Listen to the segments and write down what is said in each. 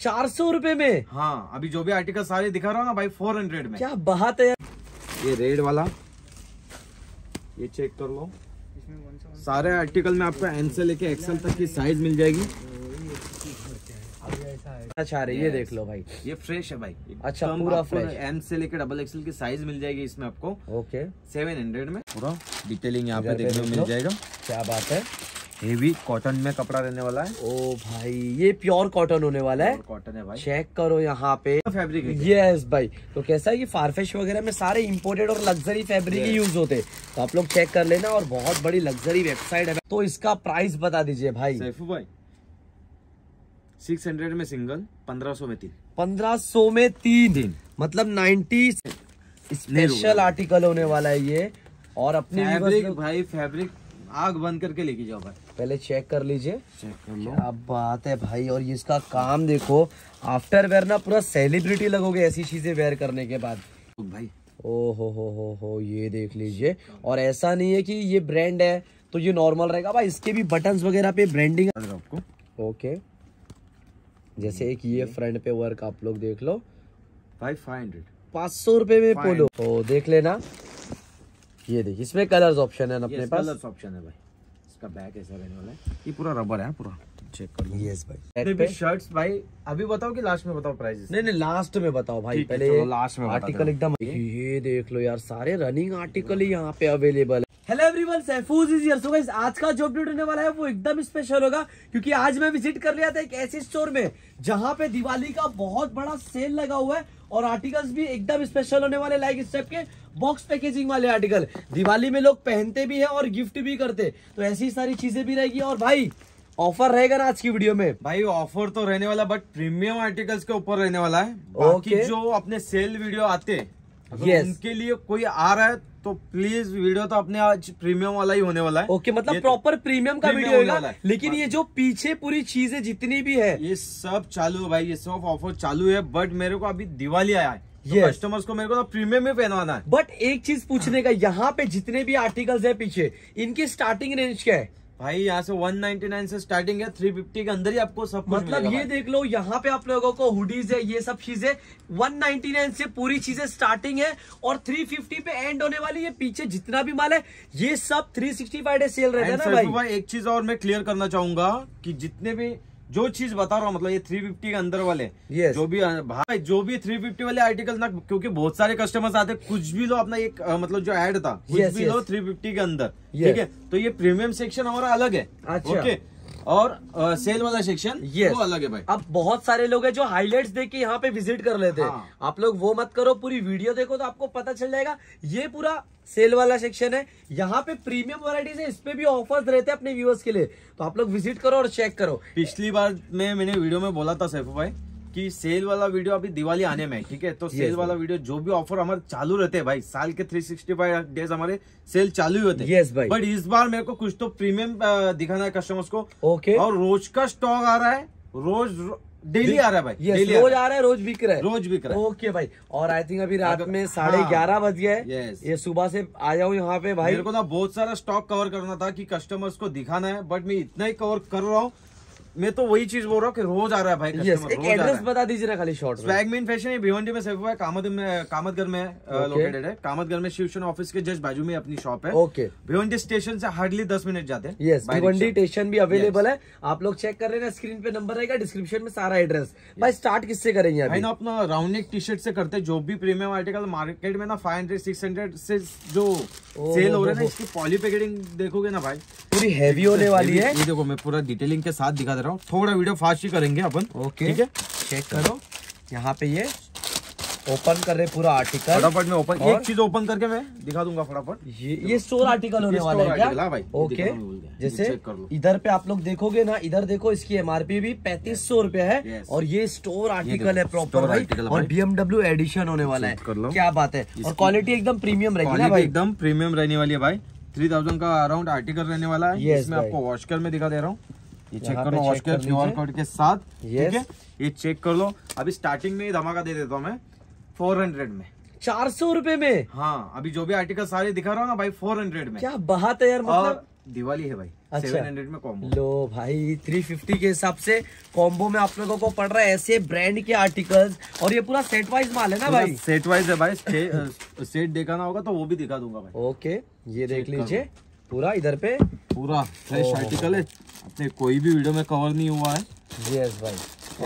चार सौ रूपए में? हाँ अभी जो भी आर्टिकल सारे दिखा रहा हूँ ना भाई फोर हंड्रेड में। क्या बात है ये रेड वाला ये चेक कर लो। सारे आर्टिकल में आपको एन से लेके एक्सएल तक की साइज़ मिल जाएगी। अच्छा अरे ये देख लो भाई। ये फ्रेश है भाई। अच्छा, पूरा fresh। एम से लेके डबल एक्सएल की साइज़ मिल जाएगी इसमें आपको। ओके सेवन हंड्रेड में। पूरा डिटेलिंग यहाँ पे देखने को मिल जाएगा। क्या बात है। हेवी कॉटन में कपड़ा रहने वाला है। ओ भाई ये प्योर कॉटन होने वाला है। कॉटन है भाई। चेक करो यहाँ पे। फैब्रिक है यस भाई। तो कैसा है कि फारफेश वगैरह में सारे इंपोर्टेड और लग्जरी फैब्रिक ही यूज़ होते। हैं तो आप लोग चेक कर लेना और बहुत बड़ी लग्जरी वेबसाइट है। तो इसका प्राइस बता दीजिए भाई। सैफू भाई सिक्स हंड्रेड में सिंगल पंद्रह सौ में तीन। पंद्रह सौ में तीन। दिन मतलब नाइन्टी स्पेशल आर्टिकल होने वाला है ये। और अपने फैब्रिक भाई फैब्रिक आग बंद करके लेके जाओ भाई। पहले चेक कर लीजिए। चेक कर लो। क्या बात है भाई और ये इसका काम देखो आफ्टर वेयर ना पूरा सेलिब्रिटी लगोगे ऐसी चीज़ें वेयर करने के बाद। भाई। ओ हो हो हो हो ये देख लीजिए। और ऐसा नहीं है कि ये ब्रांड है तो ये नॉर्मल रहेगा। भाई इसके भी बटन्स वगैरह पे ब्रांडिंग आपको। ओके जैसे एक ये फ्रंट पे वर्क आप लोग देख लो। भाई फाइव हंड्रेड पाँच सौ रुपए में. पोलो तो देख लेना। ये देखिए इसमें कलर्स ऑप्शन है ना अपने पास। कलर्स ऑप्शन है भाई। इसका बैक ऐसा रहने वाला है। ये पूरा रबर है पूरा। चेक कर। लो यस भाई शर्ट्स भाई अभी बताओ कि लास्ट में बताओ प्राइस नहीं नहीं लास्ट में बताओ भाई पहले लास्ट में आर्टिकल एकदम ये देख लो यार सारे रनिंग आर्टिकल ही यहाँ पे अवेलेबल है। हेलो एवरीवन सैफूज इज़ सो गाइस आज का जो अपडेट होने वाला है वो एकदम स्पेशल होगा क्योंकि आज मैं विज़िट कर लिया था एक ऐसे स्टोर में जहाँ पे दिवाली का बहुत बड़ा सेल लगा हुआ है और आर्टिकल्स भी एकदम स्पेशल होने वाले लाइक इस टाइप के बॉक्स पैकेजिंग वाले आर्टिकल दिवाली में लोग पहनते भी है और गिफ्ट भी करते तो ऐसी सारी चीज़ें भी रहेगी और भाई ऑफ़र रहेगा ना आज की वीडियो में? भाई ऑफ़र तो रहने वाला बट प्रीमियम आर्टिकल्स के ऊपर रहने वाला है। बाकी Okay. जो अपने सेल वीडियो आते हैं Yes. उनके लिए कोई आ रहा है तो प्लीज़ वीडियो तो अपने आज प्रीमियम वाला ही होने वाला है। ओके मतलब प्रॉपर प्रीमियम का वीडियो होने होगा वाला है। लेकिन ये जो पीछे पूरी चीज़ें जितनी भी है। ये सब चालू है भाई ये सब ऑफ़र चालू है बट मेरे को अभी दिवाली आया है। तो Yes. कस्टमर्स को मेरे को तो प्रीमियम में पहनवाना है। बट एक चीज़ पूछने का यहाँ पे जितने भी आर्टिकल्स है पीछे इनकी स्टार्टिंग रेंज क्या है? भाई यहाँ से 199 से स्टार्टिंग है 350 के अंदर ही आपको सब कुछ मतलब ये देख लो यहाँ पे आप लोगों को हुडीज है ये सब चीज़ें 199 से पूरी चीज़ें स्टार्टिंग है और 350 पे एंड होने वाली है पीछे जितना भी माल है ये सब 365 डे सेल रहता है ना भाई? भाई एक चीज़ और मैं क्लियर करना चाहूँगा कि जितने भी जो चीज़ बता रहा हूँ मतलब ये 350 के अंदर वाले Yes. जो भी भाई जो भी 350 वाले आर्टिकल ना क्योंकि बहुत सारे कस्टमर्स आते हैं, कुछ भी लो अपना एक मतलब जो एड था कुछ Yes, भी yes. लो 350 के अंदर Yes. ठीक है तो ये प्रीमियम सेक्शन हमारा अलग है अच्छा। ओके और सेल वाला सेक्शन ये वो अलग है भाई। अब बहुत सारे लोग हैं जो हाईलाइट्स देख के यहाँ पे विज़िट कर लेते हैं। हाँ। आप लोग वो मत करो पूरी वीडियो देखो तो आपको पता चल जाएगा। ये पूरा सेल वाला सेक्शन है। यहाँ पे प्रीमियम वराइटीज है इसपे भी ऑफर्स रहते हैं अपने व्यूअर्स के लिए। तो आप लोग विज़िट करो और चेक करो। पिछली बार में मैंने वीडियो में बोला था सैफू भाई कि सेल वाला वीडियो अभी दिवाली आने में ठीक है? तो सेल Yes, वाला वीडियो जो भी ऑफ़र हमारे चालू रहते हैं भाई साल के 365 डेज़ हमारे सेल चालू ही होते हैं। Yes, भाई। बट इस बार मेरे को कुछ तो प्रीमियम दिखाना है कस्टमर्स को। ओके और रोज का स्टॉक आ रहा है रोज डेली आ रहा है भाई डेली रोज आ रहा है रोज बिक रहा है। रोज बिक रहा है। ओके भाई। और आई थिंक अभी रात में साढ़े हाँ। ग्यारह बज गया है। Yes. ये सुबह से आया हूँ यहाँ पे भाई। मेरे को ना बहुत सारा स्टॉक कवर करना था कि कस्टमर्स को दिखाना है बट मैं इतना ही कवर कर रहा हूँ मैं तो वही चीज़ बोल रहा हूँ कि रोज आ रहा है भाई कस्टमर एक रहा एड्रेस बता दीजिए ना खाली शॉर्ट में। स्वैगमिन फ़ैशन ये भिवंडी में सेफ़ कामत में कामतगर में. लोकेटेड है। कामतगर में शिवशन ऑफ़िस के जस्ट बाजू में अपनी शॉप है। ओके भिवंडी स्टेशन से हार्डली दस मिनट जाते हैं यस भिवंडी स्टेशन भी अवेलेबल है। आप लोग चेक कर लेना स्क्रीन पे नंबर रहेगा डिस्क्रिप्शन में सारा एड्रेस भाई स्टार्ट किससे करेंगे भाई ना अपना राउंड टी शर्ट से करते हैं, जो भी प्रीमियम आर्टिकल मार्केट में ना फाइव हंड्रेड सिक्स हंड्रेड से जो सेल हो रहे हैं ना इसकी पॉली पैकेटिंग देखोगे ना भाई। पूरी हैवी होने वाली है। ये देखो मैं पूरा डिटेलिंग के साथ दिखा दे रहा हूँ। थोड़ा वीडियो फास्ट ही करेंगे अपन। ओके ठीक है? चेक करो। यहाँ पे ये ओपन कर रहे पूरा आर्टिकल फटाफट में ओपन एक चीज़ ओपन करके मैं दिखा दूँगा फटाफट। ये ये स्टोर आर्टिकल होने वाला है क्या? हाँ भाई, ओके जैसे। इधर पे आप लोग देखोगे ना इधर देखो इसकी एमआरपी भी पैंतीस सौ रुपये है। और ये स्टोर आर्टिकल है प्रॉपर भाई। और। बीएमडब्ल्यू एडिशन होने वाला। है। क्या बात है? और क्वालिटी एकदम प्रीमियम रहेगी ना भाई। एकदम प्रीमियम रहने वाली है भाई। थ्री थाउज़ेंड का अराउंड आर्टिकल रहने वाला है। इसमें आपको वॉश कर में दिखा दे रहा हूँ। ये चेक कर लो वॉश कर कर क्यूआर कोड के साथ ठीक है? ये चेक कर लो। अभी स्टार्टिंग में ही धमाका दे देता हूँ मैं। फोर हंड्रेड में। चार सौ रुपये में? हाँ अभी जो भी आर्टिकल सारे दिखा रहा हूँ ना भाई फोर हंड्रेड में। क्या बात है यार मतलब। दिवाली है भाई अच्छा। सेवन हंड्रेड में कॉम्बो लो भाई 350 के हिसाब से कॉम्बो में आप लोगों को पड़ रहा है ऐसे ब्रांड के आर्टिकल्स और ये पूरा सेट वाइज माल है ना भाई? सेट वाइज है भाई। सेट दिखाना होगा तो वो भी दिखा दूँगा भाई। ओके ये देख लीजिए। पूरा इधर पे? पूरा। फ्रेश आर्टिकल है। अपने कोई भी वीडियो में कवर नहीं हुआ है। यस भाई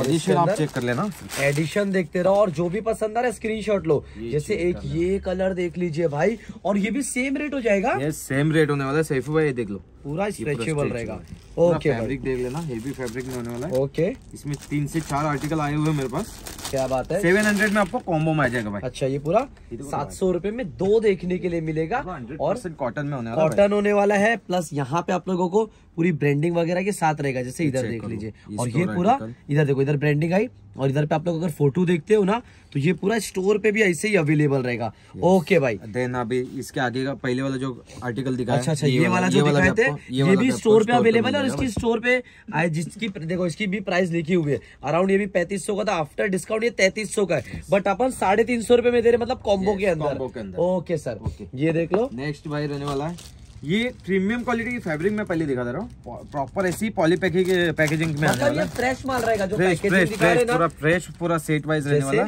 एडिशन आप चेक कर लेना। एडिशन देखते रहो और जो भी पसंद आ रहा है स्क्रीनशॉट लो। जैसे एक ये कलर देख लीजिए भाई और ये भी सेम रेट हो जाएगा? ये सेम रेट होने वाला है। सैफू भाई ये देख लो। पूरा स्ट्रेचेबल रहेगा। ओके फैब्रिक देख लेना। हेवी फैब्रिक में होने वाला है। ओके इसमें तीन से चार आर्टिकल आए हुए मेरे पास। क्या बात है? सेवन हंड्रेड में आपको कॉम्बो में आ जाएगा भाई। अच्छा ये पूरा सात सौ रुपए में दो देखने के लिए मिलेगा। और कॉटन में होने वाला कॉटन होने वाला है। प्लस यहाँ पे आप लोगों को पूरी ब्रांडिंग वगैरह के साथ रहेगा जैसे इधर देख लीजिए। और ये पूरा इधर देखो इधर ब्रांडिंग आई और इधर पे आप लोग अगर फ़ोटो देखते हो ना तो ये पूरा स्टोर पे भी ऐसे ही अवेलेबल रहेगा। ओके भाई। देन अभी इसके आगे का पहले वाला जो आर्टिकल दिखा अच्छा अच्छा ये वाला जो दिखाए थे ये भी स्टोर पे अवेलेबल है और इसकी स्टोर पे आए जिसकी देखो इसकी भी प्राइस लिखी हुई है। अराउंड ये भी पैंतीस का था आफ्टर डिस्काउंट ये तैतीस का है। बट अपन साढ़े तीन सौ रुपए में दे रहे मतलब कॉम्बो के अंदर। Okay sir. ये देख लो। नेक्स्ट भाई रहने वाला है। ये प्रीमियम क्वालिटी की फैब्रिक में पहले दिखा दे रहा हूँ। प्रॉपर ऐसी पॉली पैकिंग पैकेजिंग में आने मतलब वाला ये फ्रेश माल रहेगा जो फ्रेश फ्रेश फ्रेश पूरा फ्रेश पूरा सेट वाइज रहने वाला।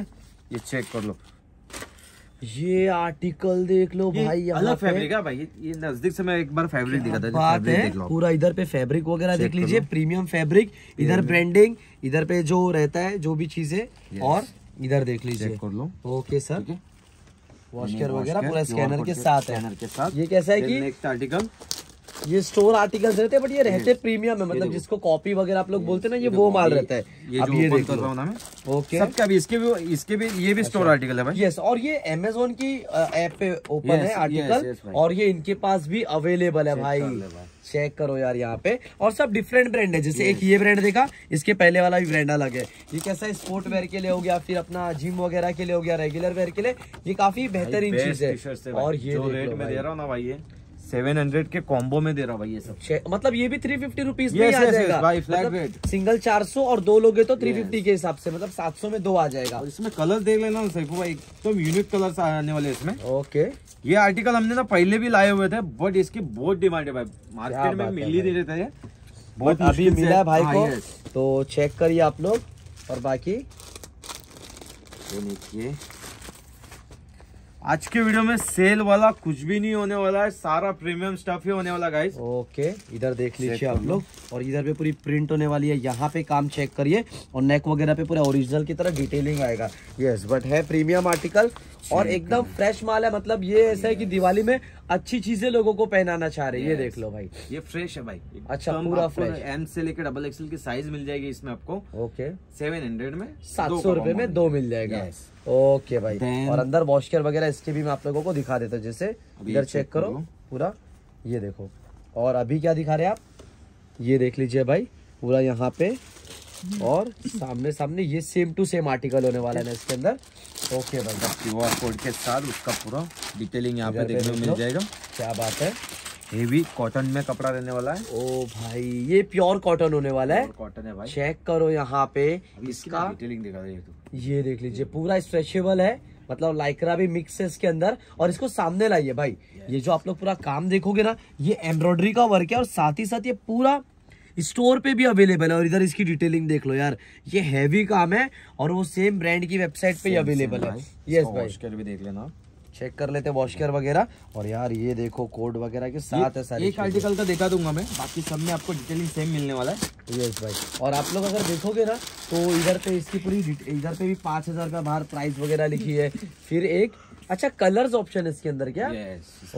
ये चेक कर लो। ये आर्टिकल देख लो भाई अलग फैब्रिक है भाई ये- ये नज़दीक से मैं एक बार फैब्रिक दिखा था बात है? पूरा इधर पे फैब्रिक वगैरह देख लीजिए प्रीमियम फैब्रिक इधर ब्रांडिंग इधर पे जो रहता है जो भी चीज़ें और इधर देख लीजिए। कर लो। ओके सर वॉशकर वगैरह पूरा स्कैनर के साथ है। ये कैसा है कि नेक्स्ट आर्टिकल ये स्टोर आर्टिकल्स रहते हैं बट ये रहते प्रीमियम है मतलब जिसको कॉपी वगैरह आप लोग बोलते हैं ना ये वो माल रहता है। ये अब ये देख। रहा लो हूँ ना मैं ओके सबका भी इसके भी इसके भी ये भी स्टोर आर्टिकल है भाई। यस और ये अमेजोन की ऐप पे ओपन है आर्टिकल और ये इनके पास भी अवेलेबल है भाई। चेक करो यार यहाँ पे। और सब डिफरेंट ब्रांड है जैसे एक ये ब्रांड देखा इसके पहले वाला भी ब्रांड अलग है। ये कैसा है स्पोर्ट वेयर के लिए हो गया फिर अपना जिम वगैरह के लिए हो गया रेगुलर वेयर के लिए ये काफ़ी बेहतरीन चीज़ है। और ये जो रेट में दे रहा हूँ ना भाई ये सेवन हंड्रेड के कॉम्बो में दे रहा भाई ये सब। मतलब ये भी थ्री फिफ्टी रुपीज़ में Yes, आ yes, yes, जाएगा। भाई, मतलब सिंगल चार सौ और दो लोगे तो थ्री फिफ्टी के हिसाब से मतलब सात सौ में दो आ जाएगा। और इसमें कलर देख लेना ना सैफू भाई एकदम यूनिक कलर आने वाले इसमें। ओके ये आर्टिकल हमने ना पहले भी लाए हुए थे बट इसकी बहुत डिमांड है भाई। मार्केट में मिल ही। नहीं रहता है बहुत अभी मिला है भाई हाँ, को तो चेक करिए आप लोग और बाकी देखिए। आज के वीडियो में सेल वाला कुछ भी नहीं होने वाला है सारा प्रीमियम स्टफ़ ही होने वाला गाइस ओके इधर देख लीजिए आप लोग। और इधर पे पूरी प्रिंट होने वाली है यहाँ पे काम चेक करिए। और नेक वगैरह पे पूरा ओरिजिनल की तरह डिटेलिंग आएगा। यस बट है प्रीमियम आर्टिकल और एकदम फ्रेश माल है मतलब ये ऐसा है कि दिवाली में अच्छी चीज़ें लोगों को पहनाना चाह रहे हैं ये देख लो भाई। ये फ्रेश है भाई। अच्छा, एकदम पूरा fresh। एम से लेकर डबल एक्सएल की साइज़ मिल जाएगी इसमें आपको। ओके सेवन हंड्रेड में सात सौ रुपये में दो मिल जाएगा। ओके भाई। और अंदर वॉशकर वगैरह इसके भी मैं आप लोगों को दिखा देता हूँ जैसे इधर चेक करो। पूरा। ये देखो। और अभी क्या दिखा रहे हैं आप? ये देख लीजिए भाई पूरा यहाँ पे और सामने सामने ये सेम टू सेम आर्टिकल होने वाला है ना इसके अंदर। ओके भाई। क्यूआर कोड के साथ उसका पूरा डिटेलिंग यहाँ पे देखने को मिल जाएगा। क्या बात है। हेवी कॉटन में कपड़ा रहने वाला है। ओ भाई ये प्योर कॉटन होने वाला है। कॉटन है भाई। चेक करो यहाँ पे इसका डिटेलिंग दिखा रही ये देख लीजिए पूरा स्ट्रेचेबल है। मतलब लाइक्रा भी मिक्स है इसके अंदर। और इसको सामने लाइए भाई। ये जो आप लोग पूरा काम देखोगे ना ये एम्ब्रॉयडरी का वर्क है और साथ ही साथ ये पूरा स्टोर पे भी अवेलेबल है और इधर इसकी डिटेलिंग देख लो यार। ये हैवी काम है और वो सेम ब्रांड की वेबसाइट पे अवेलेबल है। यस भाई। भी देख लेना। चेक कर लेते हैं वॉशकर वगैरह। और यार ये देखो कोड वगैरह के साथ है सारी एक आर्टिकल का देखा दूँगा मैं। बाकी सब में आपको डिटेलिंग सेम मिलने वाला है। यस भाई। और आप लोग अगर देखोगे ना तो इधर पे इसकी पूरी इधर पे भी पाँच हज़ार का बाहर प्राइस वगैरह लिखी है। फिर एक अच्छा कलर्स ऑप्शन है इसके अंदर क्या?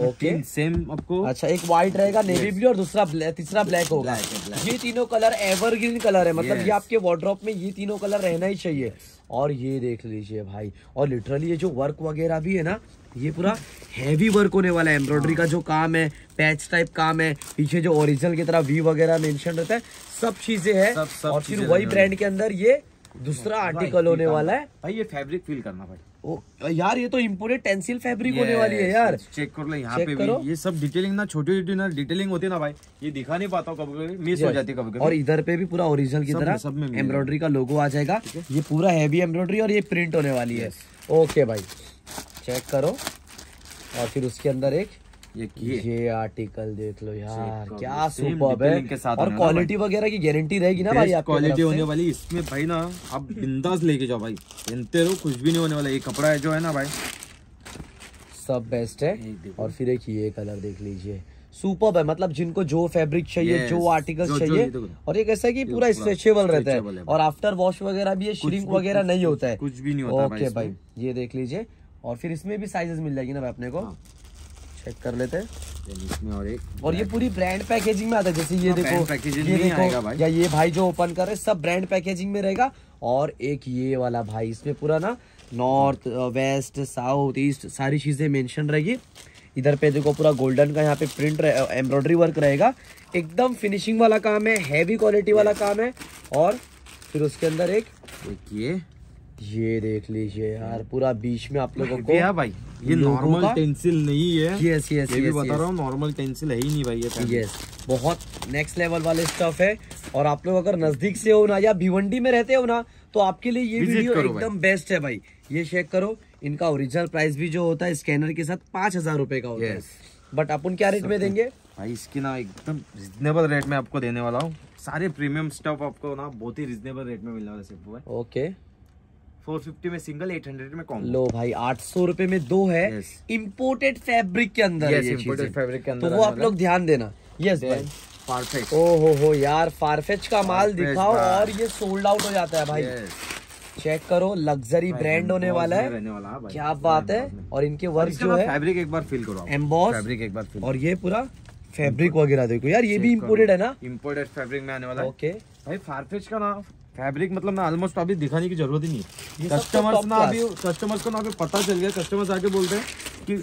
ओके। सेम आपको। अच्छा एक व्हाइट रहेगा नेवी ब्लू और दूसरा ब्लैक तीसरा ब्लैक होगा। ये तीनों कलर एवरग्रीन कलर है मतलब Yes. ये आपके वार्ड्रॉप में ये तीनों कलर रहना ही चाहिए। और ये देख लीजिए भाई और लिटरली ये जो वर्क वगैरह भी है ना ये पूरा हैवी वर्क होने वाला है। एम्ब्रॉयडरी का जो काम है पैच टाइप काम है पीछे जो ओरिजिनल की तरह वी वगैरह मेंशन रहता है सब चीज़ें है। सब- सब और फिर वही ब्रांड के अंदर ये दूसरा आर्टिकल होने वाला है। भाई ये फैब्रिक फील करना भाई। ओ, यार ये तो इम्पोर्टेड टेंसिल फैब्रिक होने वाली है यार। चेक कर लो यहाँ पे भी। ये सब डिटेलिंग ना छोटी छोटी ना डिटेलिंग होती है ना भाई। ये दिखा नहीं पाता हूँ कभी कभी मिस हो जाती है कभी और इधर पे भी पूरा ओरिजिनल की तरह सब में एम्ब्रॉयडरी का लोगो आ जाएगा। ये पूरा हैवी एम्ब्रॉयडरी और ये प्रिंट होने वाली है। ओके भाई। चेक करो। और फिर उसके अंदर एक ये ये ये आर्टिकल देख लो यार क्या सुपर detailing के साथ है और क्वालिटी वगैरह की गारंटी रहेगी ना भाई क्वालिटी होने वाली इसमें भाई ना आप बिंदास लेके जाओ भाई। पहनते रहो कुछ भी नहीं होने वाला। ये कपड़ा है जो है ना भाई। सब बेस्ट है। और फिर एक ये कलर देख लीजिए। सुपर है मतलब जिनको जो फैब्रिक चाहिए Yes, जो आर्टिकल जो चाहिए और ये कैसा है कि पूरा स्ट्रेचेबल रहता है। है और आफ्टर वॉश वगैरह भी ये श्रिंक वगैरह नहीं होता है। कुछ भी नहीं होता भाई ओके भाई ये देख लीजिए। और फिर इसमें भी साइजेस मिल जाएगी ना भाई अपने को। हाँ। चेक कर लेते हैं। इसमें और एक और ये पूरी ब्रांड पैकेजिंग में आता है जैसे ये हाँ, देखो packaging ये में आएगा देखो भाई। या ये भाई जो ओपन कर रहे हैं, सब ब्रांड पैकेजिंग में रहेगा। और एक ये वाला भाई इसमें पूरा ना नॉर्थ वेस्ट साउथ ईस्ट सारी चीज़ें मेंशन रहेगी। इधर पे देखो पूरा गोल्डन का यहाँ पे प्रिंट एम्ब्रॉयडरी वर्क रहेगा। एकदम फिनिशिंग वाला काम है हैवी क्वालिटी वाला काम है। और फिर उसके अंदर एक एक ये। ये देख लीजिए यार पूरा बीच में आप लोगों को है भाई ये नॉर्मल टेंसिल नहीं है। यस यस ये भी बता रहा हूँ नॉर्मल टेंसिल है ही नहीं भाई ये। यस बहुत नेक्स्ट लेवल वाले स्टफ़ है। और आप लोग अगर नज़दीक से हो ना या भिवंडी में रहते हो ना तो आपके लिए ये वीडियो एकदम बेस्ट है भाई। ये चेक करो इनका ओरिजिनल प्राइस भी जो होता है स्कैनर के साथ पाँच हज़ार रुपए का होता है। बट अपन क्या रेट में देंगे? भाई इसकी ना एकदम रिजनेबल रेट में आपको देने वाला हूँ। सारे प्रीमियम स्टफ़ आपको ना बहुत ही रिजनेबल रेट में मिलने वाला सिर्फ़ भाई ओके 450 में सिंगल 800 में कॉम्बो लो भाई आठ सौ रुपए में दो है इम्पोर्टेड फैब्रिक के अंदर। Imported चीज़ें। के अंदर तो वो आप लोग ध्यान देना। यस परफेक्ट ओ हो हो यार फारफेच का माल दिखाओ और ये सोल्ड आउट हो जाता है भाई। चेक करो लग्जरी ब्रांड होने वाला है। वाला क्या बात है। और इनके वर्क जो है फैब्रिक एक बार फील करो एम्बॉस फैब्रिक एक बार फील और ये पूरा फैब्रिक वगैरह देखो। यार ये भी इम्पोर्टेड है ना? इम्पोर्टेड फैब्रिक में आने वाला ओके भाई फारफेच का ना फैब्रिक मतलब ना ऑलमोस्ट अभी दिखाने की ज़रूरत ही नहीं सब तो कस्टमर्स ना अभी कस्टमर्स को ना अभी पता चल गया। कस्टमर्स आके बोलते हैं कि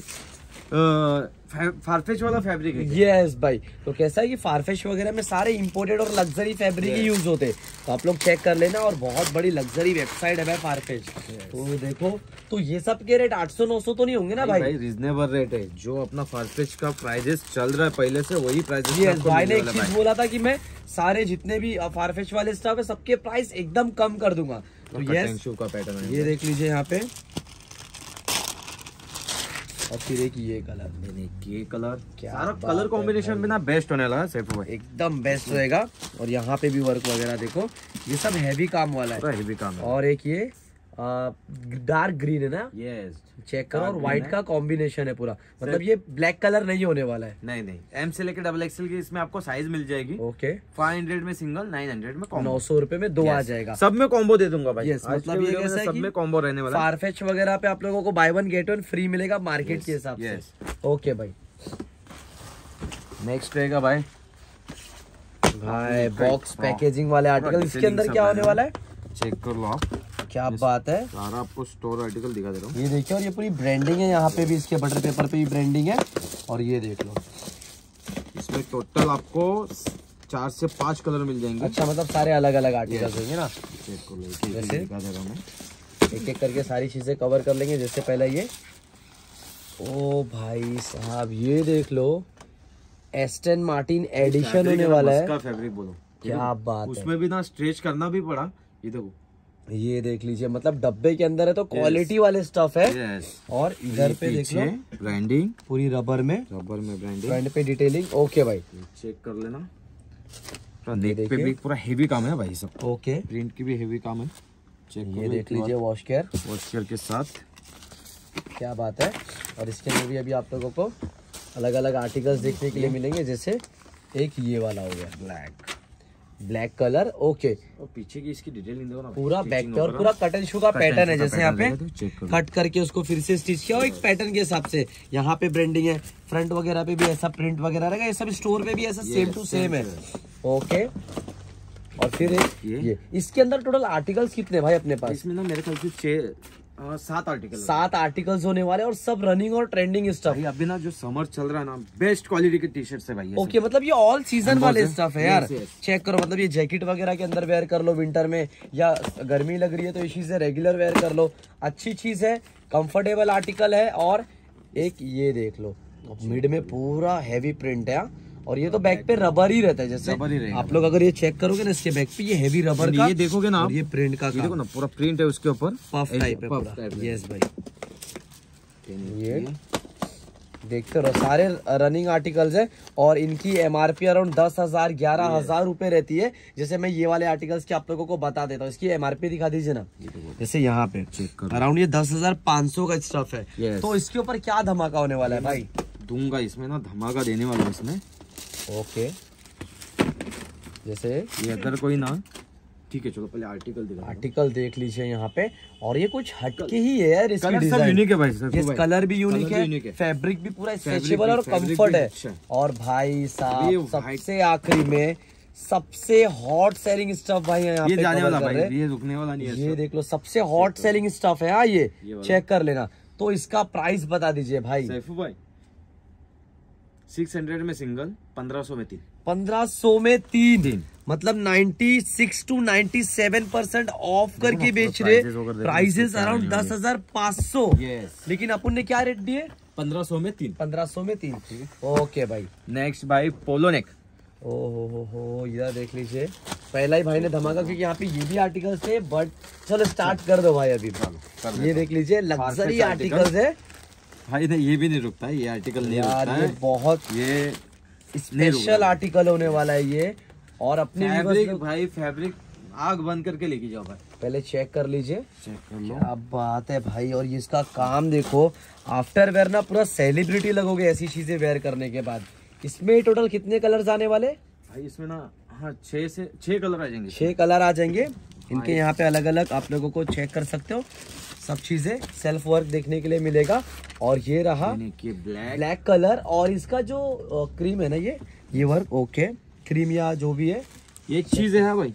फारफेच वाला फैब्रिक है यस भाई। तो कैसा है कि फारफेश वगैरह में सारे इम्पोर्टेड और लग्जरी फैब्रिक ही यूज़ होते हैं। तो आप लोग चेक कर लेना और बहुत बड़ी लग्जरी वेबसाइट है भाई फारफेश तो देखो तो ये सब के रेट 800 900 तो नहीं होंगे ना भाई? भाई रिजनेबल रेट है। जो अपना फारफेच का प्राइजेस चल रहा है पहले से वही प्राइजेस भाई ने एक चीज़ बोला था की मैं सारे जितने भी फारफेश वाले स्टाफ है सबके प्राइस एकदम कम कर दूँगा। तो शू का पैटर्न ये देख लीजिए यहाँ पे। और फिर एक ये कलर। मैंने ये कलर क्या सारा कलर कॉम्बिनेशन में ना बेस्ट होने लगा सैफू भाई एकदम बेस्ट रहेगा और यहाँ पे भी वर्क वगैरह देखो ये सब हैवी काम वाला है। हैवी काम है। और एक ये डार्क ग्रीन है ना? यस चेक करो और व्हाइट का कॉम्बिनेशन है पूरा। मतलब ये ब्लैक कलर नहीं होने वाला है। नहीं नहीं। एम से लेकर डबल एक्सएल की इसमें आपको साइज़ मिल जाएगी। ओके 500 में सिंगल 900 में नौ सौ रुपए में दो आ जाएगा। सब में कॉम्बो दे दूँगा भाई। Yes, मतलब ये कैसा है सब में कॉम्बो रहने वाला है। फारफेच वगैरह पे आप लोगों को buy one get one free मिलेगा मार्केट के हिसाब से। ओके भाई नेक्स्ट रहेगा भाई। भाई बॉक्स हाँ। पैकेजिंग वाले आर्टिकल इसके अंदर क्या होने वाला है? चेक कर लो आप। क्या बात है? सारा आपको स्टोर आर्टिकल दिखा दे रहा हूँ। ये देखिए और ये पूरी ब्रांडिंग है यहाँ पे भी इसके बटर पेपर पे भी ब्रांडिंग है। और ये देख लो। इसमें टोटल आपको चार से पाँच कलर मिल जाएँगे। अच्छा मतलब सारे अलग अलग आर्टिकल होंगे ना? दिखा दे रहा हूँ एक एक करके सारी चीज़ें कवर कर लेंगे जैसे पहले ये। ओ भाई साहब ये देख लो। एस्टन मार्टिन एडिशन होने वाला है। फैब्रिक बोलो। क्या बात है। उसमें भी ना स्ट्रेच करना भी पड़ा। ये देखो। ये देख लीजिए मतलब डब्बे के अंदर है तो क्वालिटी वाले स्टफ़ है। यस और इधर पे देख लो। ब्रांडिंग पूरी रबर में। रबर में ब्रांडिंग फ्रंट पे डिटेलिंग ओके भाई। चेक कर लेना। नेक पे भी पूरा हेवी काम है भाई सब। ओके प्रिंट की भी हेवी काम है। चेक ये देख लीजिए वॉश केयर वॉचर के साथ। क्या बात है। और इसके अंदर भी अभी आप लोगों को अलग अलग आर्टिकल्स देखने के लिए मिलेंगे जैसे एक ये वाला हो गया। Black black colour okay. और पीछे की इसकी डिटेलिंग देखो ना पूरा बैक पे और पूरा कट एंड शू का पैटर्न है जैसे यहाँ पे करो। कट करके उसको फिर से स्टिच किया और एक पैटर्न के हिसाब से यहाँ पे ब्रांडिंग है फ्रंट वगैरह पे भी ऐसा प्रिंट वगैरह रहेगा ये सब स्टोर पे भी ऐसा सेम टू सेम है। ओके और फिर? ये? इसके अंदर टोटल आर्टिकल्स कितने भाई अपने पास? इसमें ना मेरे ख्याल से सात आर्टिकल सात आर्टिकल्स होने वाले और सब रनिंग और ट्रेंडिंग स्टफ़ अभी ना जो समर चल रहा है ना बेस्ट क्वालिटी के टी शर्ट है भाई ये ओके मतलब ये ऑल सीज़न वाले स्टफ़ है यार. चेक करो मतलब ये जैकेट वगैरह के अंदर वेयर कर लो विंटर में या गर्मी लग रही है तो इसी से रेगुलर वेयर कर लो। अच्छी चीज़ है कंफर्टेबल आर्टिकल है और एक ये देख लो। मिड में पूरा हैवी प्रिंट है हाँ। और ये तो बैक पे रबर ही रहता है जैसे रबर ही आप लोग अगर ये चेक करोगे ना इसके बैक पे ये हैवी रबर का ये देखोगे ना ये प्रिंट का देखो ना पूरा प्रिंट है उसके ऊपर। पफ टाइप है पूरा। यस भाई। ये देखते रहो सारे रनिंग आर्टिकल्स है और इनकी एमआरपी अराउंड दस हज़ार ग्यारह हज़ार रूपए रहती है। जैसे मैं ये वाले आर्टिकल्स की आप लोगों को बता देता हूँ इसकी एमआरपी दिखा दीजिए ना। जैसे यहाँ पे अराउंड ये दस हज़ार पाँच सौ का स्टफ़ है। तो इसके ऊपर क्या धमाका होने वाला है भाई? दूँगा इसमें ना धमाका देने वाला हूँ इसमें। ओके। जैसे ये अगर कोई ना ठीक है चलो पहले आर्टिकल दिखा आर्टिकल देख लीजिए यहाँ पे। और ये कुछ हटके ही है यार इसकी डिज़ाइन यूनिक है भाई सर ये कलर भी यूनिक है है। फैब्रिक भी पूरा स्ट्रेचेबल और कंफर्ट है। अच्छा और भाई साहब सबसे आखिरी में सबसे हॉट सेलिंग स्टफ़ भाई यहाँ ये जाने वाला भाई ये रुकने वाला नहीं है ये देख लो सबसे हॉट सेलिंग स्टफ़ है हाँ ये। चेक कर लेना। तो इसका प्राइस बता दीजिए भाई। सैफू भाई सिक्स हंड्रेड में सिंगल पंद्रह सौ में तीन। पंद्रह सौ में तीन। तीन। मतलब 96 टू 97 परसेंट ऑफ़ करके बेच रहे। प्राइसेस अराउंड दस हज़ार पाँच सौ। लेकिन अपन ने क्या रेट दिए? पंद्रह सौ में तीन। पंद्रह सौ में तीन। ओके भाई नेक्स्ट भाई। पोलो नेक ओ हो हो हो इधर देख लीजिए। पहला ही भाई ने धमाका क्योंकि यहाँ पे ये भी आर्टिकल्स थे बट चलो स्टार्ट कर दो भाई अभी। ये देख लीजिए लग्जरी आर्टिकल्स है। भाई नहीं ये भी नहीं रुकता है ये आर्टिकल नहीं रुकता ये है। बहुत ये स्पेशल आर्टिकल होने वाला है ये। और अपने फैब्रिक भाई फैब्रिक आग बंद करके लेके जाओ भाई। पहले चेक कर लीजिए। चेक कर लो। क्या बात है भाई और इसका काम देखो। आफ्टर वेयर ना पूरा सेलिब्रिटी लगोगे ऐसी चीज़ें वेयर करने के बाद। इसमें टोटल कितने कलर्स आने वाले? भाई इसमें ना हाँ छह से छह कलर आ जाएँगे। छह कलर आ जाएँगे। इनके यहाँ पे अलग अलग आप लोगों को चेक कर सकते हो। सब चीज़ें सेल्फ वर्क देखने के लिए मिलेगा। और ये रहा ब्लैक ब्लैक कलर और इसका जो क्रीम है ना ये ये वर्क ओके क्रीम या जो भी है। ये एक चीज़ है भाई।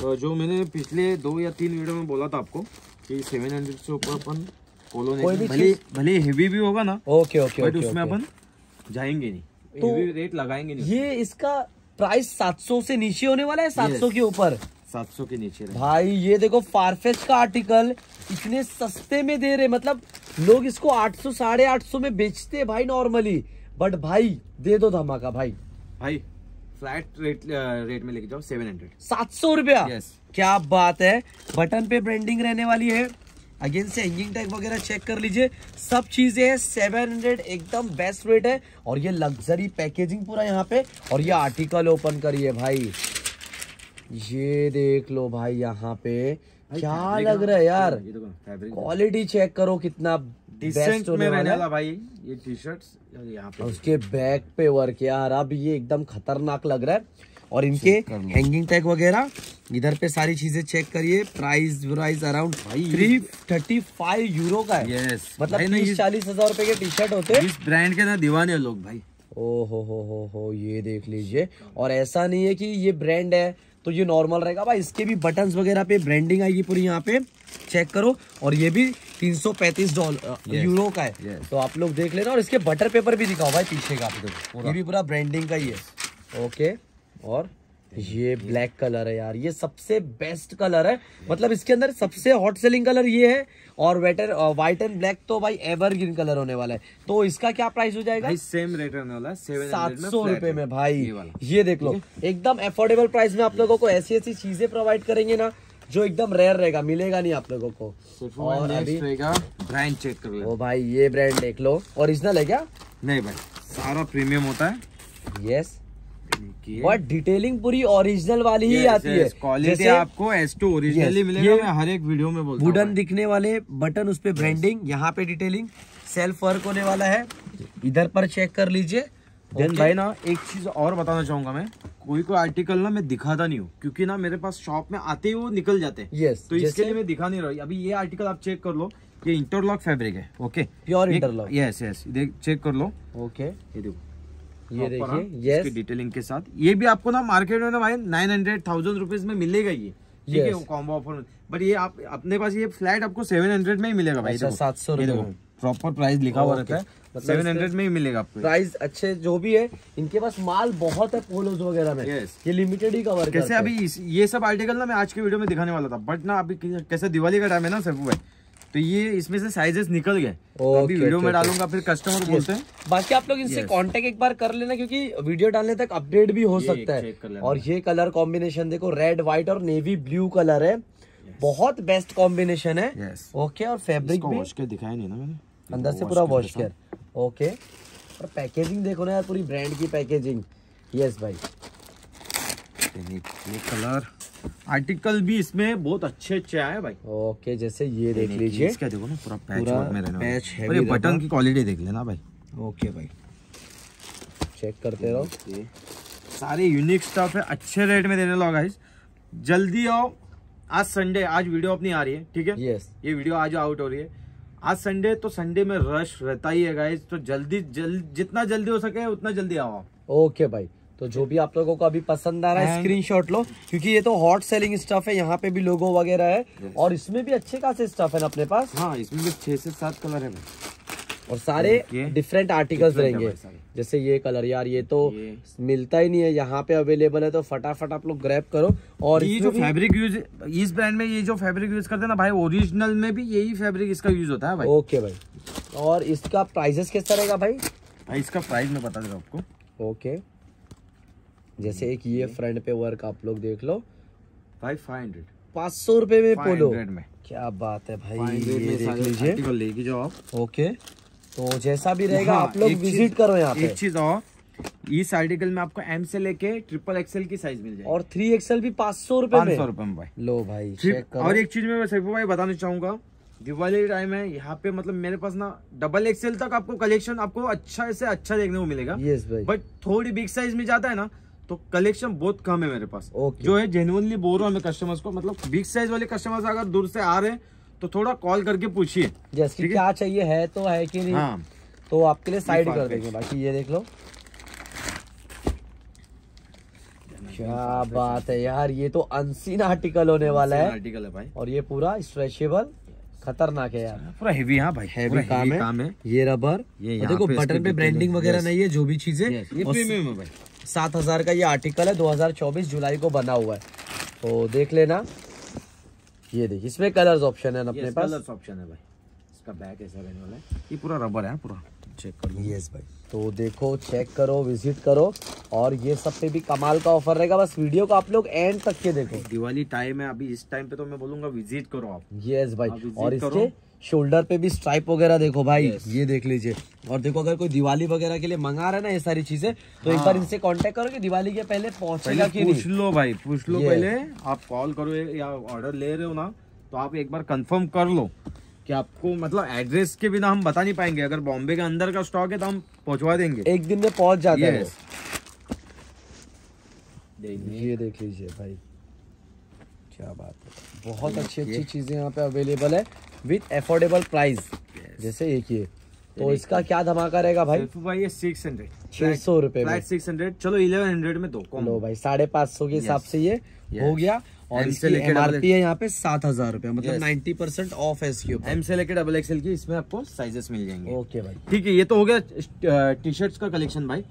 तो जो मैंने पिछले दो या तीन वीडियो में बोला था आपको कि सेवन हंड्रेड से ऊपर अपन भले भले हेवी भी होगा ना ओके ओके बट उसमें अपन जाएँगे नहीं। तो रेट लगाएँगे नहीं। ये इसका प्राइस 700 से नीचे होने वाला है 700 के ऊपर। सात सौ के नीचे रहे। भाई ये देखो फारफेच का आर्टिकल इतने सस्ते में दे रहे मतलब लोग इसको 800 साढ़े आठ सौ में बेचते हैं भाई नॉर्मली बट भाई दे दो धमाका भाई। भाई फ्लैट रेट रेट में लेके जाओ सेवन हंड्रेड सात सौ रुपया? Yes. क्या बात है। बटन पे ब्रांडिंग रहने वाली है। अगेन से हैंगिंग टैग वगैरह चेक कर लीजिए। सब चीज़ें है सेवन हंड्रेड एकदम बेस्ट रेट है। और ये लग्जरी पैकेजिंग पूरा यहाँ पे। और ये आर्टिकल ओपन करिए भाई। ये देख लो भाई यहाँ पे। क्या लग रहा है यार? क्वालिटी चेक करो कितना बेस्ट होने वाला है। भाई ये टी शर्ट यहाँ पे। उसके बैक पे वर्क यार अब ये एकदम खतरनाक लग रहा है। और इनके हैंगिंग टैग वगैरह इधर पे सारी चीज़ें चेक करिए। Price price around three thirty five euro का है। यस मतलब चालीस हज़ार रुपए के टी शर्ट होते हैं। इस ब्रांड के ना दीवाने लोग भाई। ओ हो हो हो हो ये देख लीजिए। और ऐसा नहीं है कि ये ब्रांड है। तो ये नॉर्मल रहेगा। भाई इसके भी बटन्स वगैरह पे ब्रांडिंग आएगी पूरी यहाँ पे। चेक करो। और ये भी 335 डॉलर यूरो का है। Yes. तो आप लोग देख लेना। और इसके बटर पेपर भी दिखाओ भाई पीछे का। ये भी पूरा ब्रांडिंग का ही है। ओके और ये ब्लैक कलर है यार ये सबसे बेस्ट कलर है। मतलब इसके अंदर सबसे हॉट सेलिंग कलर ये है और वेटर व्हाइट एंड ब्लैक तो भाई एवरग्रीन कलर होने वाला है। तो इसका क्या प्राइस हो जाएगा? भाई सेम रेट रहने वाला है सात सौ रुपए में भाई ये ये देख लो एकदम अफोर्डेबल प्राइस में आप लोगों को ऐसी ऐसी चीज़ें प्रोवाइड करेंगे ना जो एकदम रेयर रहेगा मिलेगा नहीं आप लोगों को। और अभी ब्रांड चेक कर ले। भाई ये ब्रांड देख लो। ओरिजिनल है क्या? नहीं भाई सारा प्रीमियम होता है। यस बट डिटेलिंग पूरी ओरिजिनल वाली ही आती है? क्वालिटी आपको एस टू ओरिजिनली मिलेगा मैं हर एक वीडियो में बोलता वुडन दिखने वाले बटन उस पे ब्रांडिंग यहाँ पे डिटेलिंग सेल्फ वर्क होने वाला है। इधर पर चेक कर लीजिए। Then Okay. भाई ना एक चीज़ और बताना चाहूँगा मैं। कोई कोई आर्टिकल ना मैं दिखाता नहीं हूँ क्योंकि ना मेरे पास शॉप में आते ही वो निकल जाते हैं। Yes, तो इसके लिए मैं दिखा नहीं रहा। अभी ये आर्टिकल आप चेक कर लो ये इंटरलॉक फैब्रिक है okay pure interlock yes yes देख चेक कर लो। ओके ये देखो। ये हाँ, देखिए इसकी यस डिटेलिंग के साथ। ये भी आपको ना मार्केट में ना भाई नाइन हंड्रेड थाउज़ेंड रुपीज़ में मिलेगा ये। ठीक है कॉम्बो ऑफ़र बट ये आप अपने पास ये फ्लैट आपको सेवन हंड्रेड में ही मिलेगा भाई सात सौ प्रॉपर प्राइस लिखा हुआ रहता है। मतलब सेवन हंड्रेड में ही मिलेगा आपको प्राइस अच्छे जो भी है इनके पास माल बहुत है पोलोज वगैरह में। Yes. ये लिमिटेड ही कवर कैसे अभी ये सब आर्टिकल ना मैं आज के वीडियो में दिखाने वाला था। बट ना अभी कैसे- कैसे दिवाली का टाइम है ना सैफू भाई तो ये इसमें से साइजेस निकल गए। तो अभी वीडियो okay, में डालूँगा फिर कस्टमर बोलते हैं। बाकी आप लोग इनसे कांटेक्ट एक बार कर लेना क्योंकि वीडियो डालने तक अपडेट भी हो सकता है। और ये कलर कॉम्बिनेशन देखो रेड व्हाइट और नेवी ब्लू कलर है। बहुत बेस्ट कॉम्बिनेशन है। ओके और फैब्रिक वॉश के दिखाया नहीं ना मैंने। अंदर से पूरा वॉश कर ओके और पैकेजिंग देखो ना यार पूरी ब्रांड की पैकेजिंग यस भाई। ये कलर। आर्टिकल भी इसमें बहुत अच्छे अच्छे आए भाई। ओके जैसे ये देख लीजिए। इसका देखो ना पूरा पैच वर्क में रहने। पैच और ये बटन की क्वालिटी देख लेना भाई। ओके भाई। चेक करते रहो। सारे यूनिक स्टफ़ है। अच्छे रेट में देने लगा गाइस जल्दी आओ। आज संडे आज वीडियो अपनी आ रही है ठीक है? यस ये वीडियो आज आउट हो रही है। आज संडे तो संडे में रश रहता ही है गाइस तो जल्दी जल्द जितना जल्दी हो सके उतना जल्दी आओ ओके भाई। तो जो भी आप लोगों को अभी पसंद आ रहा है स्क्रीनशॉट लो क्योंकि ये तो हॉट सेलिंग स्टफ़ है यहाँ पे भी लोगो वगैरह है और इसमें भी अच्छे खासे स्टफ़ है ना अपने पास। हाँ इसमें भी छह से सात कलर है और सारे डिफरेंट आर्टिकल्स रहेंगे। जैसे ये कलर यार ये तो ये। मिलता ही नहीं है यहाँ पे अवेलेबल है तो फटाफट आप लोग ग्रैब करो। और ये जो फैब्रिक यूज़ इस ब्रांड में ये जो फैब्रिक यूज़ करते हैं ना भाई ओरिजिनल में भी यही फैब्रिक इसका यूज़ होता है भाई। ओके भाई। और इसका प्राइजेस किस तरह का भाई? भाई इसका प्राइस मैं बता दे रहा हूँ आपको। ओके जैसे एक ये फ्रंट पे वर्क आप लोग देख लो। भाई फाइव हंड्रेड पाँच सौ रुपए में पोलो में। क्या बात है भाई ये देख लीजिए। लेके जाओ आप। ओके तो जैसा भी रहेगा हाँ, आप लोग विज़िट करो यहाँ पे। एक चीज़ और इस आर्टिकल में आपको एम से लेके ट्रिपल एक्सएल की साइज़ मिल जाएगी। और थ्री एक्सएल भी पाँच सौ रुपए पाँच में सौ रुपए में भाई। लो भाई चेक करो। और एक चीज़ मैं सैफू भाई बताना चाहूँगा दिवाली टाइम है यहाँ पे मतलब मेरे पास ना डबल एक्सएल तक आपको कलेक्शन आपको अच्छा से अच्छा देखने को मिलेगा। यस भाई। बट थोड़ी बिग साइज़ में जाता है ना तो कलेक्शन बहुत कम है मेरे पास। Okay. जो है जेन्युइनली बोल रहा हूँ मैं कस्टमर्स को मतलब बिग साइज़ वाले कस्टमर्स अगर दूर से आ रहे हैं तो थोड़ा कॉल करके पूछिए। जैसे? क्या चाहिए है तो है कि नहीं? हाँ। तो आपके लिए साइड कर देंगे बाकी ये देख लो। क्या बात है यार ये तो अनसीन आर्टिकल होने वाला है। आर्टिकल है भाई। और ये पूरा स्ट्रेचेबल खतरनाक है यार। पूरा हेवी हाँ भाई। हैवी काम, है। काम है। ये रबर ये देखो बटन पे ब्रांडिंग वगैरह नहीं है जो भी चीज़ें ये प्रीमियम है भाई। सात हज़ार का ये आर्टिकल है 2024 जुलाई को बना हुआ है। तो देख लेना। ये देख इसमें कलर्स ऑप्शन है अपने पास? colours option है भाई। इसका बैक ऐसा रहने वाला है। ये पूरा रबर है पूरा? चेक कर यस भाई। तो देखो चेक करो विज़िट करो। और ये सब पे भी कमाल का ऑफ़र रहेगा। बस वीडियो को आप लोग एंड तक के देखो। दिवाली टाइम है अभी इस टाइम पे तो मैं बोलूँगा विज़िट करो आप। यस भाई। और। इसके शोल्डर पे भी स्ट्राइप वगैरह देखो भाई। Yes. ये देख लीजिए। और देखो अगर कोई दिवाली वगैरह के लिए मंगा रहा है ना ये सारी चीज़ें तो हाँ। एक बार इनसे कांटेक्ट करो कि दिवाली के पहले पहुंचेगा कि पूछ लो भाई पूछ लो पहले। आप कॉल करो या ऑर्डर ले रहे हो ना तो आप एक बार कंफर्म कर लो कि आपको मतलब एड्रेस के बिना हम बता नहीं पाएँगे। अगर बॉम्बे के अंदर का स्टॉक है तो हम पहुंचवा देंगे। एक दिन में पहुँच जाते हैं। ये देख लीजिए भाई। क्या बात है। बहुत अच्छी अच्छी चीज़ें यहाँ पे अवेलेबल है। विथ अफोर्डेबल प्राइस जैसे एक ये। तो इसका क्या धमाका रहेगा भाई? भाई ये सिक्स हंड्रेड छह सौ रुपए सिक्स हंड्रेड चलो इलेवन हंड्रेड में दो लो भाई साढ़े पाँच सौ के हिसाब से ये हो गया। और इसकी लेके एमआरपी है यहाँ पे सात हज़ार रूपए मतलब. नाइन्टी परसेंट ऑफ़ है इसके ऊपर। एम से लेके डबल एक्सएल की इसमें आपको साइजेस मिल जाएँगे। ओके भाई। ठीक है ये तो हो गया टी शर्ट्स का कलेक्शन भाई।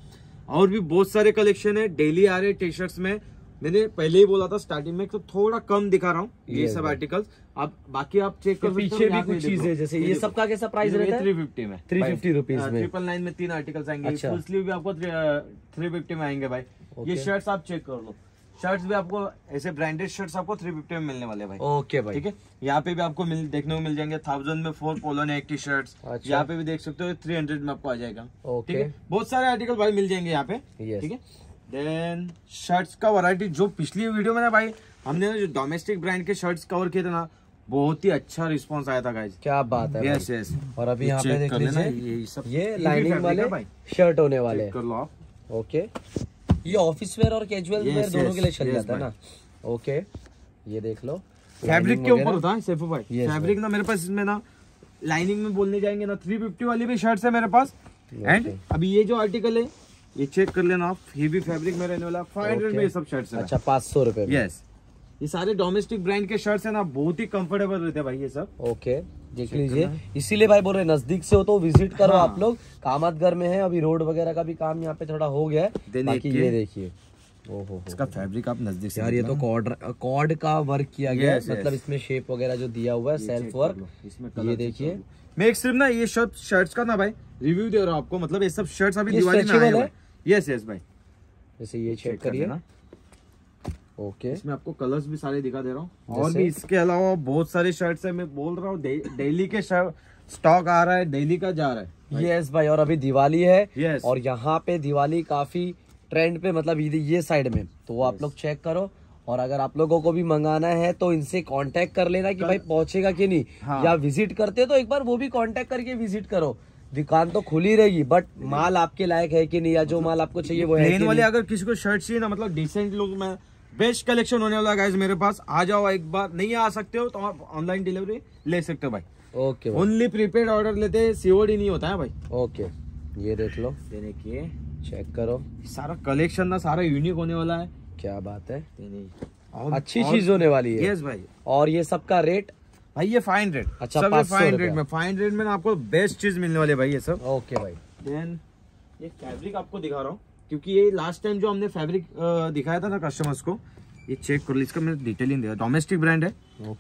और भी बहुत सारे कलेक्शन है। डेली आ रहे टी शर्ट्स में। मैंने पहले ही बोला था स्टार्टिंग में तो थोड़ा कम दिखा रहा हूँ ये सब आर्टिकल्स आप बाकी आप चेक कर पीछे भी कुछ चीज़ें जैसे ये सब का कैसा प्राइस रहता है? थ्री फिफ्टी में। 350 रुपीस में। ट्रिपल नाइन में तीन आर्टिकल्स आएँगे। अच्छा। फुल स्लीव भी आपको थ्री फिफ्टी में आएँगे भाई। ये Okay. शर्ट्स आप चेक कर लो। शर्ट्स भी आपको ऐसे ब्रांडेड शर्ट्स आपको थ्री फिफ्टी में मिलने वाले भाई। ओके भाई। ठीक है? यहाँ पे भी आपको मिल देखने को मिल जाएँगे। थाउज़ेंड में four polo neck T shirt अच्छा। यहाँ पे भी देख सकते हो थ्री हंड्रेड में आपको आ जाएगा। ओके ठीक है? बहुत सारे आर्टिकल भाई मिल जाएँगे यहाँ पे। Yes. ठीक है? देन शर्ट्स का वैरायटी जो पिछली वीडियो में ना भाई हमने जो डोमेस्टिक ब्रांड के शर्ट्स कवर किए थे ना बहुत ही अच्छा रिस्पॉन्स आया था गाइज़ क्या बात है यस यस और अभी यहाँ पे देख लीजिए ये सब ये लाइनिंग वाले शर्ट होने वाले कर लो आप। ओके ये ऑफ़िस वेयर और कैजुअल वेयर दोनों के लिए चल जाता है ना? ओके ये देख लो। फैब्रिक के ऊपर होता है सैफू भाई फैब्रिक ना मेरे पास इसमें ना लाइनिंग में बोलने जाएँगे ना 350 वाली भी शर्ट्स है मेरे पास। एंड अभी ये जो आर्टिकल है ये चेक कर लेना आप। भी फैब्रिक में रहने वाला 500 Okay. में ये सब शर्ट्स है। अच्छा पाँच सौ रुपए यस ये सारे डोमेस्टिक ब्रांड के शर्ट्स है ना बहुत ही कंफर्टेबल रहते हैं भाई ये सब। ओके देख लीजिए। इसीलिए भाई बोल रहे हैं, नज़दीक से हो तो विज़िट करो हाँ। आप लोग। कामतगर में है अभी रोड वगैरह का भी काम यहाँ पे थोड़ा हो गया है। बाकी ये देखिए। ओहो इसका फैब्रिक आप नज़दीक से यार ये तो कॉर्ड कॉर्ड का वर्क किया गया है। मतलब इसमें शेप वगैरह जो दिया हुआ है सेल्फ वर्क इसमें ये देखिए। मैं एक सिर्फ़ ना ये शर्ट शर्ट्स का ना भाई रिव्यू दे रहा हूँ आपको। मतलब ये सब शर्ट्स अभी दिवाली में आए हुए यस यस भाई। जैसे ये चेक करिए। लेना। ओके इसमें आपको कलर्स भी सारे दिखा दे रहा हूँ। और भी इसके अलावा बहुत सारे शर्ट्स है मैं बोल रहा हूँ डेली के स्टॉक आ रहा है डेली का जा रहा है। यस भाई। और अभी दिवाली है। Yes. और यहाँ पे दिवाली काफ़ी ट्रेंड पे मतलब ये ये साइड में। तो वो yes. आप लोग चेक करो। और अगर आप लोगों को भी मंगाना है तो इनसे कांटेक्ट कर लेना कि भाई पहुंचेगा कि नहीं। हाँ। या विज़िट करते हो तो एक बार वो भी कांटेक्ट करके विज़िट करो। दुकान तो खुली रहेगी बट माल आपके लायक है कि नहीं या जो माल आपको चाहिए वो है वाले अगर किसी को शर्ट चाहिए ना मतलब डिसेंट लुक में बेस्ट कलेक्शन होने वाला गाइज़ मेरे पास। आ जाओ एक बार नहीं आ सकते हो तो आप ऑनलाइन डिलीवरी ले सकते हो भाई। ओके ओनली प्रीपेड ऑर्डर लेते सीओडी नहीं होता है भाई। ओके ये देख लो। देने की चेक करो। सारा कलेक्शन ना सारा यूनिक होने वाला है। क्या बात है। अच्छी चीज़ होने वाली है। यस भाई। और ये सबका रेट भाई ये फाइन रेट अच्छा, सब 500 फाइन रेट में फाइन रेट में आपको बेस्ट चीज़ मिलने वाली है भाई ये सब। ओके भाई। देन ये फैब्रिक आपको दिखा रहा हूँ। क्योंकि ये लास्ट टाइम जो हमने फैब्रिक दिखाया था ना कस्टमर्स को ये चेक कर इसका मैं डिटेलिंग दिया। डोमेस्टिक ब्रांड है।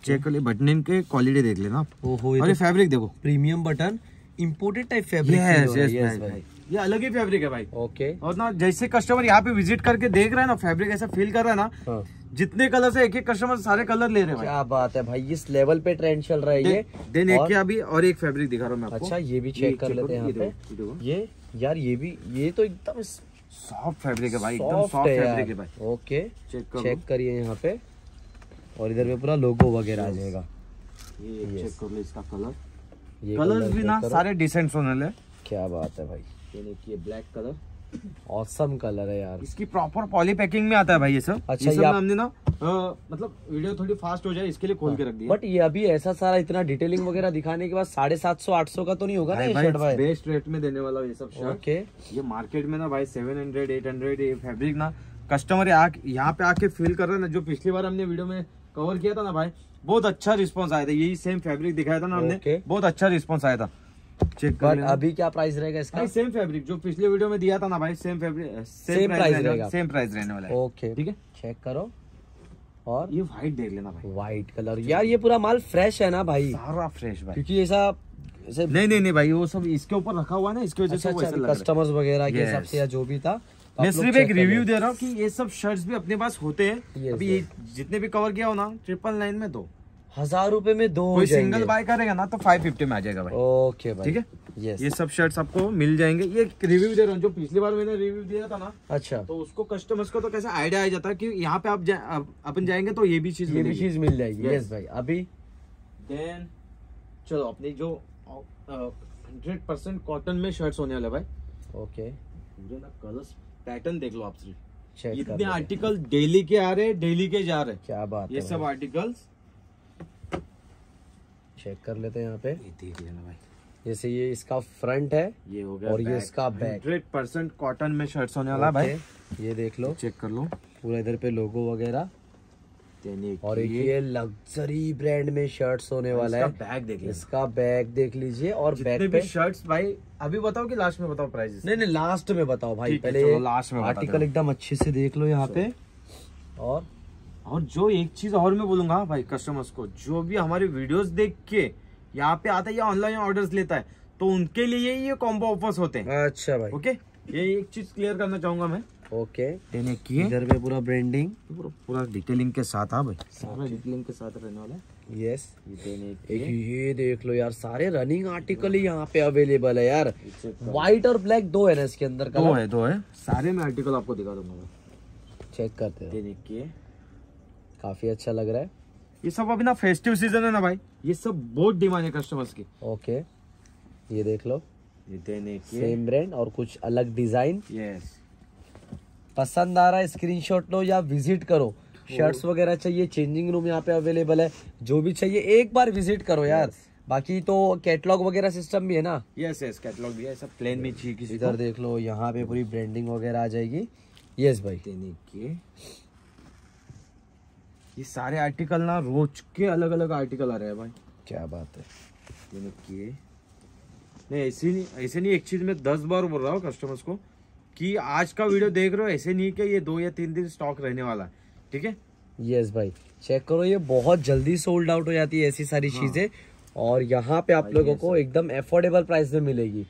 चेक कर लो बटनिंग के क्वालिटी देख लेना आप। ओहो ये फैब्रिक देखो। Premium button imported type fabric yes yes भाई। ये अलग ही फैब्रिक है भाई। ओके। और ना जैसे कस्टमर यहाँ पे विज़िट करके देख रहा है ना फैब्रिक ऐसा फील कर रहा है ना हाँ। जितने कलर से एक एक कस्टमर सारे कलर ले रहे हैं भाई। क्या बात है भाई इस लेवल पे ट्रेंड चल रहा है ये। देन एक क्या अभी और एक फैब्रिक दिखा रहा हूँ मैं आपको। अच्छा ये भी चेक कर लेते हैं ये ये। ये यार ये भी ये तो एकदम सॉफ्ट फैब्रिक है भाई एकदम सॉफ्ट सॉफ्ट फैब्रिक है भाई। ओके चेक करिए यहाँ पे। और इधर में पूरा लोगो वगैरह आ जाएगा। ये चेक कर लो इसका कलर ये कलर्स भी ना सारे डिसेंट सोनल है क्या बात है भाई। ये देखिए ब्लैक कलर औसम कलर है यार। इसकी प्रॉपर पॉली पैकिंग में आता है भाई ये सब। अच्छा, ये सब हमने ना मतलब वीडियो थोड़ी फास्ट हो जाए इसके लिए खोल के रख दिया। बट ये अभी ऐसा सारा इतना डिटेलिंग वगैरह दिखाने के बाद साढ़े सात सौ आठ सौ का तो नहीं होगा ना ये शर्ट भाई? बेस्ट रेट में देने वाला ये सब शर्ट ओके ये मार्केट में ना भाई सेवन हंड्रेड एट हंड्रेड ये फैब्रिक ना कस्टमर यहाँ पे आके फील कर रहे हैं ना जो पिछली बार हमने वीडियो में कवर किया था ना भाई बहुत अच्छा रिस्पॉन्स आया था। यही सेम फैब्रिक दिखाया था ना हमने। बहुत अच्छा रिस्पॉन्स आया था। चेक कर बट अभी क्या प्राइस रहेगा इसका? भाई सेम फैब्रिक जो पिछले वीडियो में दिया था ना भाई सेम फैब्रिक Same price रहेगा। सेम प्राइस रहने वाला है। ओके ठीक है? चेक करो। और? ये व्हाइट देख लेना भाई। व्हाइट कलर यार ये पूरा माल फ्रेश है ना भाई? सारा फ्रेश भाई। क्योंकि ऐसा नहीं नहीं नहीं भाई वो सब इसके ऊपर रखा हुआ है ना इसके वजह अच्छा से वो अच्छा कस्टमर्स वगैरह के हिसाब से या जो भी था मैं सिर्फ़ एक रिव्यू दे रहा हूँ कि ये सब शर्ट्स भी अपने पास होते हैं। अभी ये जितने भी कवर किया हो ना ट्रिपल नाइन में दो। हज़ार रुपए में दो कोई सिंगल बाय करेगा ना तो फाइव फिफ्टी में आ जाएगा भाई। ओके भाई। ठीक है? यस ये सब शर्ट्स आपको मिल जाएँगे। ये रिव्यू दे रहा हूँ जो पिछली बार मैंने रिव्यू दिया था ना अच्छा। तो उसको कस्टमर्स को तो कैसा आइडिया आ जाता है कि यहाँ पे आप जा, अपन जाएँगे तो ये भी चीज़ ये भी चीज़ मिल जाएगी। Yes. यस भाई अभी। देन चलो अपनी जो हंड्रेड परसेंट कॉटन में शर्ट्स होने वाले भाई। ओके। पूरे ना कलर्स पैटर्न देख लो आप सिर्फ़। इतने आर्टिकल डेली के आ रहे हैं डेली के जा रहे हैं। क्या बात ये है सब आर्टिकल्स चेक कर लेते हैं यहाँ पे। देख लेना भाई। जैसे ये इसका फ्रंट है ये हो गया और ये इसका back। हंड्रेड परसेंट कॉटन में शर्ट्स होने वाला है भाई। ये देख लो। चेक कर लो। पूरा इधर पे लोगो वगैरह। और एक ये लग्जरी ब्रांड में शर्ट्स होने वाला है। बैग देख इसका बैग देख लीजिए और बैग पे शर्ट्स भाई अभी बताओ कि लास्ट में बताओ प्राइस नहीं नहीं लास्ट में बताओ भाई पहले लास्ट में आर्टिकल एकदम अच्छे से देख लो यहाँ पे। और और जो एक चीज़ और मैं बोलूँगा भाई कस्टमर्स को जो भी हमारी वीडियोस देख के यहाँ पे आता है या ऑनलाइन ऑर्डर्स लेता है तो उनके लिए ये कॉम्बो ऑफर्स होते हैं। अच्छा भाई। ओके ये एक चीज़ क्लियर करना चाहूँगा मैं। ओके देने की इधर पे पूरा ब्रांडिंग पूरा पूरा डिटेलिंग के साथ हाँ भाई। सारा डिटेलिंग के साथ रहने वाला है। यस एक की ये देख लो यार सारे रनिंग आर्टिकल ही यहाँ पे अवेलेबल है यार। व्हाइट और ब्लैक दो है ना इसके अंदर दो है दो है। सारे मैं आर्टिकल आपको दिखा दूँगा चेक करते हैं। की काफ़ी अच्छा लग रहा है। ये सब अभी ना फेस्टिव सीज़न है ना भाई। ये सब बहुत डिमांड है कस्टमर्स की। ओके ये देख लो। ये देने की सेम ब्रांड और कुछ अलग डिज़ाइन यस पसंद आ रहा है स्क्रीनशॉट लो या विज़िट करो। शर्ट्स वगैरह चाहिए चेंजिंग रूम यहाँ पे अवेलेबल है। जो भी चाहिए एक बार विज़िट करो यार। बाकी तो कैटलॉग वगैरह सिस्टम भी है ना। यस यस कैटलॉग भी है सब प्लेन में चाहिए इधर देख लो यहाँ पे पूरी ब्रांडिंग वगैरह आ जाएगी। यस भाई। देने के ये सारे आर्टिकल ना रोज के अलग अलग आर्टिकल आ रहे हैं भाई। क्या बात है? नहीं ऐसे नहीं ऐसे नहीं एक चीज़ में दस बार बोल रहा हूँ कस्टमर्स को कि आज का वीडियो देख रहे हो ऐसे नहीं कि ये दो या तीन दिन स्टॉक रहने वाला है ठीक है? यस भाई। चेक करो ये बहुत जल्दी सोल्ड आउट हो जाती है ऐसी सारी हाँ। चीज़ें। और यहाँ पे आप लोगों को एकदम एफोर्डेबल प्राइस में मिलेगी।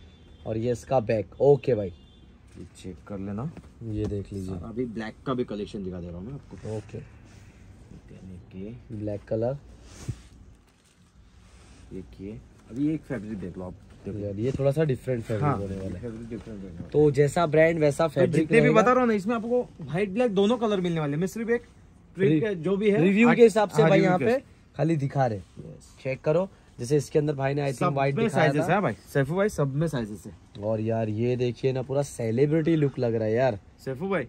और ये इसका बैग ओके भाई। ये चेक कर लेना। ये देख लीजिए। अभी ब्लैक का भी कलेक्शन दिखा दे रहा हूँ मैं आपको। ओके देने के ब्लैक कलर। देखिए। अभी एक फैब्रिक देख लो आप यार ये थोड़ा सा डिफरेंट फैब्रिक हाँ होने वाला है। है। तो जैसा ब्रांड वैसा तो फैब्रिक जितने भी बता रहा हूँ ना इसमें आपको व्हाइट ब्लैक दोनों कलर मिलने वाले हैं। मैं सिर्फ़ एक जो भी है रिव्यू के हिसाब से हाँ, भाई यहाँ पे खाली दिखा रहे। चेक करो। जैसे इसके अंदर भाई ने आई थिंक व्हाइट दिखाया साइजेस था। है भाई। सैफू भाई सब में साइजेस है। और यार ये देखिए ना पूरा सेलिब्रिटी लुक लग रहा है यार। सैफू भाई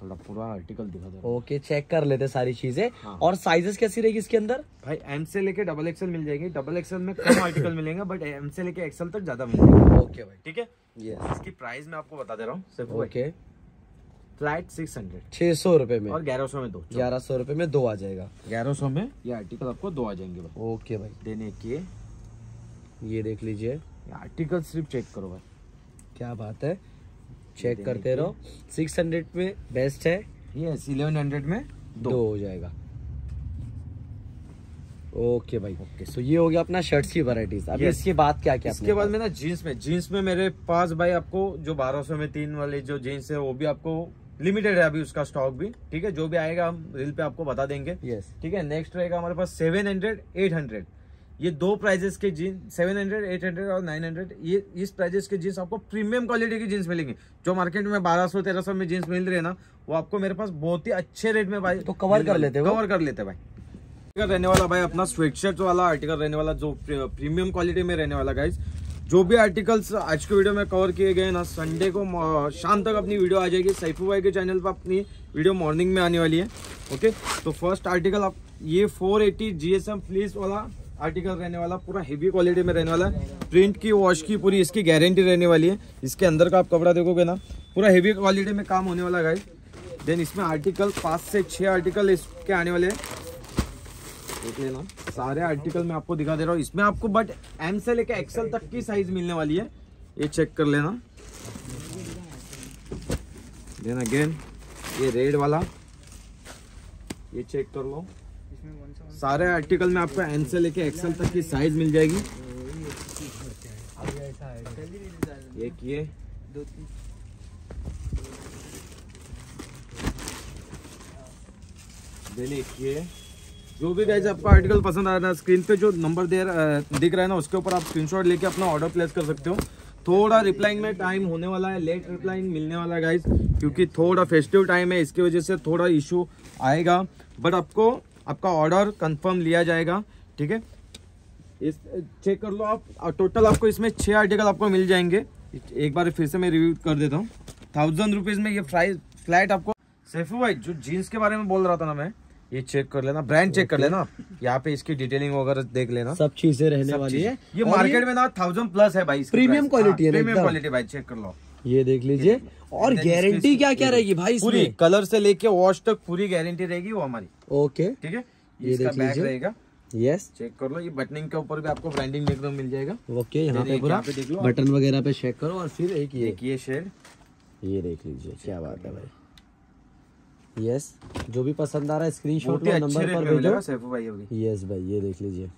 थोड़ा पूरा आर्टिकल दिखा दो। ओके चेक कर लेते सारी चीज़ें। हाँ। और साइजेस कैसी रहेगी इसके अंदर? भाई एम से लेके डबल एक्सएल मिल जाएगी। डबल एक्सएल में कम आर्टिकल मिलेंगे बट एम से लेके एक्सएल तक ज़्यादा मिलेंगे। ओके भाई। ठीक है? यस इसकी प्राइस मैं आपको बता दे रहा हूँ भाई ओके फ्लैट सिक्स हंड्रेड छह सौ रुपए में। और ग्यारह सौ में दो। ग्यारह सौ रुपए में दो आ जाएगा। ग्यारह सौ में ये आर्टिकल आपको दो आ जाएँगे भाई। ओके भाई। देने के ये देख लीजिए। आर्टिकल सिर्फ़ चेक करो भाई। क्या बात है? चेक करते रहो। सिक्स हंड्रेड में बेस्ट है। ये इलेवन हंड्रेड में दो। दो हो जाएगा। ओके भाई। ओके तो ये हो गया अपना शर्ट्स की वैरायटीज अब Yes. इसके बाद क्या क्या इसके बाद में ना जीन्स में जीन्स में मेरे पास भाई आपको जो 1200 में तीन वाले जो जीन्स है वो भी आपको लिमिटेड है अभी उसका स्टॉक भी। ठीक है? जो भी आएगा हम रील पे आपको बता देंगे। यस ठीक है? नेक्स्ट रहेगा हमारे पास 700 800 ये दो प्राइजेस के जीन्स 700 800 और 900 ये इस प्राइजेस के जीन्स आपको प्रीमियम क्वालिटी की जीन्स मिलेंगे। जो मार्केट में 1200 1300 में जीन्स मिल रही है ना वो आपको मेरे पास बहुत ही अच्छे रेट में भाई तो कवर कर लेते हो? कवर कर लेते भाई। आर्टिकल रहने वाला भाई अपना स्वेटशर्ट वाला आर्टिकल रहने वाला जो प्रीमियम क्वालिटी में रहने वाला गाइज़ जो भी आर्टिकल्स आज के वीडियो में कवर किए गए ना संडे को शाम तक अपनी वीडियो आ जाएगी। सैफू भाई के चैनल पर अपनी वीडियो मॉर्निंग में आने वाली है ओके तो फ़र्स्ट आर्टिकल आप ये 480 एटी जीएसएम फ्लीस वाला आर्टिकल रहने वाला, पूरा हेवी क्वालिटी में रहने वाला है। प्रिंट की वॉश की, पूरी इसकी गारंटी रहने वाली है। इसके अंदर का आप कपड़ा देखोगे ना, पूरा हेवी क्वालिटी में काम होने वाला गाइज़ देन इसमें आर्टिकल पाँच से छः आर्टिकल इसके आने वाले हैं। देख लेना, सारे आर्टिकल मैं आपको दिखा दे रहा हूँ। इसमें आपको बट एम से लेके एक्सएल तक की साइज़ मिलने वाली है। ये चेक कर लेना। देन अगेन ये रेड वाला। ये चेक कर लो। सारे आर्टिकल में आपको एम से लेके एक्सएल तक की साइज़ मिल जाएगी। एक ये। ये। जो भी गाइज़ आपको आर्टिकल पसंद आ रहा है स्क्रीन पे जो नंबर दे दिख रहा है ना, उसके ऊपर आप स्क्रीनशॉट लेके अपना ऑर्डर प्लेस कर सकते हो। थोड़ा रिप्लाइंग में टाइम होने वाला है लेट रिप्लाइंग मिलने वाला है गाइज़ क्योंकि थोड़ा फेस्टिव टाइम है, इसकी वजह से थोड़ा इशू आएगा। बट आपको आपका ऑर्डर कंफर्म लिया जाएगा ठीक है? इस चेक कर लो आप। टोटल आपको इसमें छह आर्टिकल आपको मिल जाएँगे। एक बार फिर से मैं रिव्यू कर देता हूँ। थाउज़ेंड रुपीज़ में ये प्राइस फ्लैट आपको सैफू भाई जो जीन्स के बारे में बोल रहा था ना मैं ये चेक कर लेना ब्रांड चेक कर लेना। यहाँ पे इसकी डिटेलिंग वगैरह देख लेना। सब चीज़ें रहने वाली है। ये मार्केट में ना थाउज़ेंड प्लस है भाई Premium quality है प्रीमियम क्वालिटी भाई चेक कर लो ये देख लीजिए। और गारंटी क्या क्या रहेगी भाई पूरी कलर से लेके वॉश तक पूरी गारंटी रहेगी वो हमारी। ओके ठीक है? ये देख लीजिए। रहेगा। यस चेक कर लो ये बटनिंग के ऊपर भी आपको ब्रांडिंग देखने को मिल जाएगा। ओके यहाँ पे पूरा बटन वगैरह पे चेक करो और फिर एक ये। एक ये शेड ये देख लीजिए क्या बात है भाई। यस जो भी पसंद आ रहा है लो अच्छे नंबर पर भेजो। सैफू भाई यस भाई ये देख लीजिए।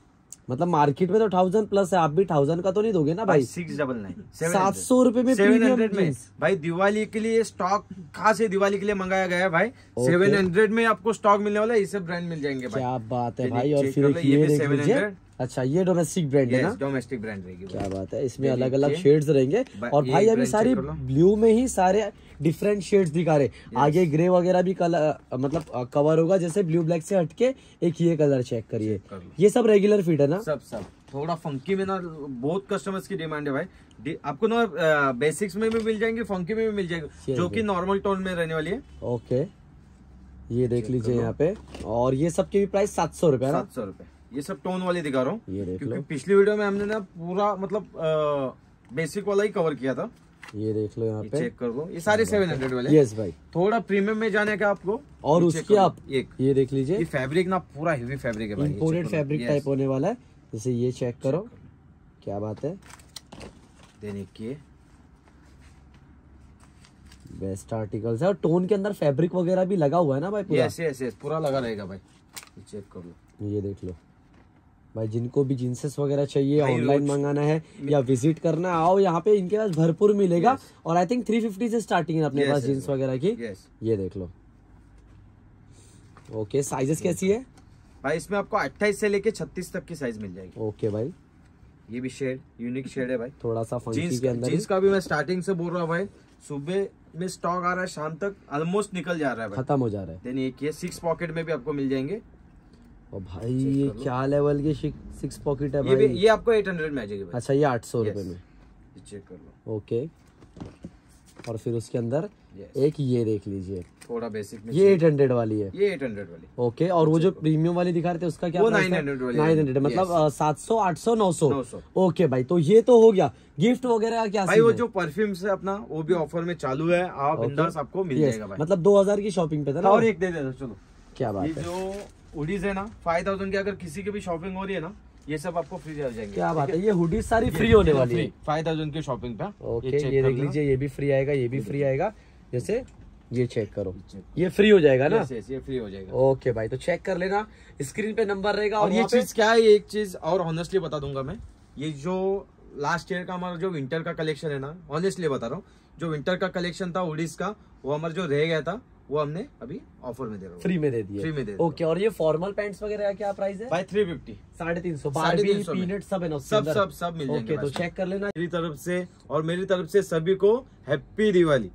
मतलब मार्केट में तो थाउज़ेंड प्लस है आप भी थाउज़ेंड का तो नहीं दोगे ना भाई? सिक्स डबल नाइन सात सौ रुपए में सेवन हंड्रेड में। भाई दिवाली के लिए स्टॉक खास है दिवाली के लिए मंगाया गया है भाई? सेवन हंड्रेड में आपको स्टॉक मिलने वाला है सब ब्रांड मिल जाएँगे भाई। क्या बात है भाई और फिर ये सेवन 700 अच्छा ये डोमेस्टिक ब्रांड है ना? डोमेस्टिक ब्रांड रहेगी क्या बात है इसमें अलग अलग शेड्स रहेंगे। और भाई अभी सारी। ब्लू में ही सारे डिफरेंट शेड्स दिखा रहे आगे ग्रे वगैरह भी कलर मतलब कवर होगा जैसे ब्लू ब्लैक से हटके एक ये कलर चेक करिए। ये सब रेगुलर फिट है ना? सब सब। थोड़ा फंकी में ना बहुत कस्टमर्स की डिमांड है भाई। आपको ना बेसिक्स में भी मिल जाएँगे फंकी में भी मिल जाएँगे जो कि नॉर्मल टोन में रहने वाली है। ओके ये देख लीजिए यहाँ पे। और ये सब के भी प्राइस सात सौ ना? सात सौ रुपए। ये सब टोन वाली दिखा रहा हूँ। ये देख क्योंकि लो। पिछली वीडियो में हमने ना पूरा मतलब आ, बेसिक वाला ही कवर किया था। ये देख लो यहाँ पे। चेक कर लो। ये सारे सेवन हंड्रेड वाले। यस भाई। थोड़ा प्रीमियम में जाने का आपको और उसकी आप एक। ये देख लीजिए। ये फैब्रिक ना पूरा हेवी फैब्रिक है भाई। इम्पोर्टेड फैब्रिक टाइप होने वाला है। जैसे ये चेक करो। क्या बात है। then एक बेस्ट आर्टिकल्स है। और टोन के अंदर फैब्रिक वगैरह भी लगा हुआ है ना भाई पूरा? यस यस यस पूरा लगा रहेगा भाई। चेक कर लो। ये देख लो। भाई जिनको भी जींसेस वगैरह चाहिए ऑनलाइन मंगाना है या विज़िट करना है आओ यहाँ पे इनके पास भरपूर मिलेगा। और आई थिंक 350 से स्टार्टिंग है अपने Yes, पास yes, जींस वगैरह की। यस ये देख लो। ओके साइजेस कैसी है? भाई इसमें आपको 28 से लेके 36 तक की साइज़ मिल जाएगी। ओके भाई। ये भी शेड यूनिक शेड है भाई। थोड़ा सा जीन्स के अंदर जीन्स का भी मैं स्टार्टिंग से बोल रहा हूँ भाई सुबह में स्टॉक आ रहा है शाम तक ऑलमोस्ट निकल जा रहा है खत्म हो जा रहा है। देन एक ये सिक्स पॉकेट में भी आपको मिल जाएँगे। और भाई ये क्या लेवल के सिक्स पॉकेट है ये भाई? ये आपको एट हंड्रेड में आ जाएगी अच्छा ये आठ सौ Yes. रुपए में। चेक कर लो। ओके और फिर उसके अंदर. एक ये देख लीजिए। थोड़ा बेसिक में ये एट हंड्रेड वाली है। ये एट हंड्रेड वाली। ओके और वो जो प्रीमियम वाली दिखा रहे थे उसका क्या वो प्राइस 900 वाली नाइन है। हंड्रेड मतलब सात सौ आठ सौ नौ सौ। 900 ओके भाई तो ये तो हो गया। गिफ्ट वगैरह का क्या भाई वो जो परफ्यूम्स है अपना वो भी ऑफ़र में चालू है। आप बिंदास आपको मिल जाएगा भाई। मतलब दो हज़ार की शॉपिंग पे था और एक दे देता चलो। क्या बात है। जो उडीज है ना फाइव थाउज़ेंड की अगर किसी की भी शॉपिंग हो रही है ना ये सब आपको फ्री आ जाएँगे। क्या बात है ये हुडी सारी फ्री होने वाली है। फाइव थाउज़ेंड की शॉपिंग पे ओके ये देख लीजिए ये भी फ्री आएगा ये भी फ्री आएगा। जैसे ये चेक करो। ये फ्री हो जाएगा ना? Yes, ये फ्री हो जाएगा। ओके भाई तो चेक कर लेना। स्क्रीन पे नंबर रहेगा और ये चीज़ क्या है एक चीज़ और ऑनेस्टली बता दूँगा मैं। ये जो लास्ट ईयर का हमारा जो विंटर का कलेक्शन है ना ऑनेस्टली बता रहा हूँ जो विंटर का कलेक्शन था उड़ीस का वो हमारा जो रह गया था वो हमने अभी ऑफ़र में दे रहा हूँ। फ्री में दे दिया। फ्री में दे ओके ओके और ये फॉर्मल पैंट्स वगैरह का क्या प्राइस है? भाई थ्री फिफ्टी साढ़े तीन सौ। साढ़े तीन सौ में। पीनट सब है ना सब सब सब मिल जाएँगे ओके तो चेक कर लेना। मेरी तरफ़ से और मेरी तरफ़ से सभी को हैप्पी दिवाली।